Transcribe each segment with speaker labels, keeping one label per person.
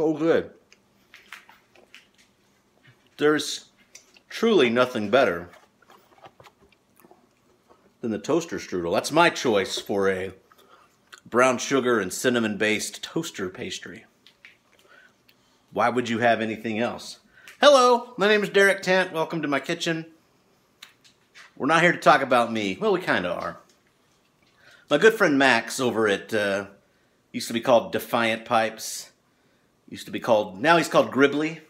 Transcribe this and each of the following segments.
Speaker 1: so good. There's truly nothing better than the toaster strudel. That's my choice for a brown sugar and cinnamon based toaster pastry. Why would you have anything else? Hello, my name is Derek Tant. Welcome to my kitchen. We're not here to talk about me. Well, we kind of are. My good friend Max over at, uh, used to be called Defiant Pipes, used to be called, now he's called Gribbly.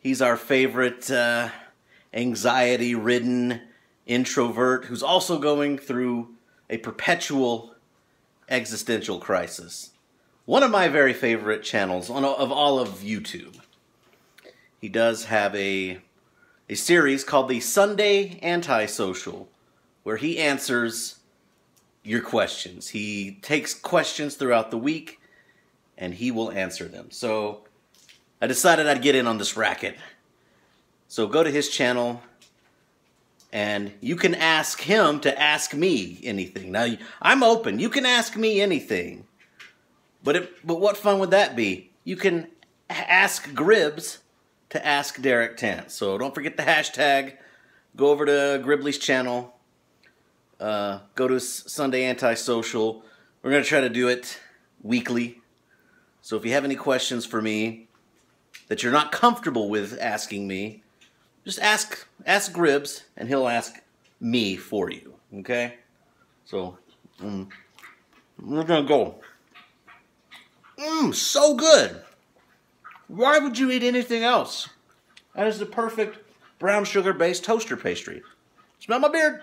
Speaker 1: He's our favorite uh, anxiety ridden introvert who's also going through a perpetual existential crisis. One of my very favorite channels on, of all of YouTube. He does have a, a series called the Sunday Antisocial, where he answers your questions. He takes questions throughout the week and he will answer them. So I decided I'd get in on this racket. So go to his channel and you can ask him to ask me anything. Now I'm open. You can ask me anything. But it, but what fun would that be? You can ask Gribs to ask Derek Tant. So don't forget the hashtag. Go over to Gribbly's channel. Uh, go to Sunday Antisocial. We're going to try to do it weekly. So if you have any questions for me that you're not comfortable with asking me, just ask ask Gribs and he'll ask me for you. Okay? So um, we're gonna go. Mmm, so good. Why would you eat anything else? That is the perfect brown sugar based toaster pastry. Smell my beard.